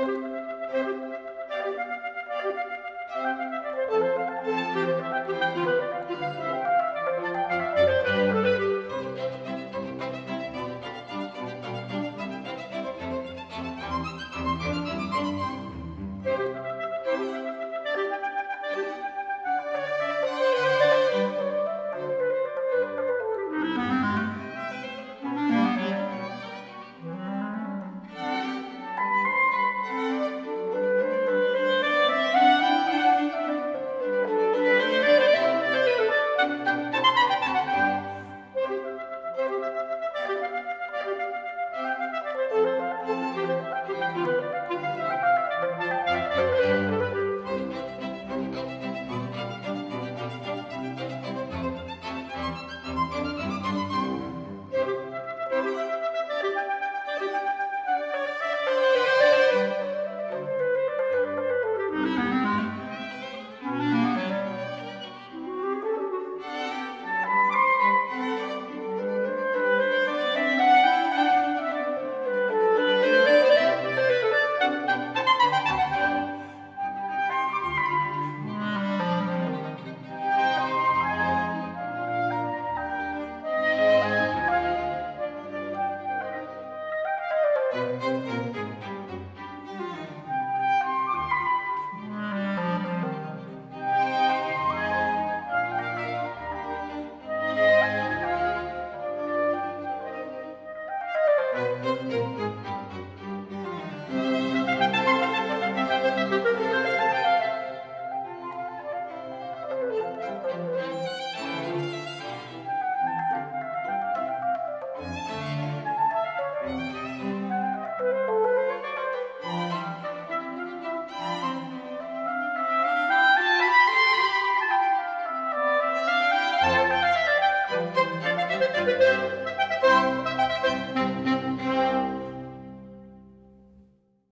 Música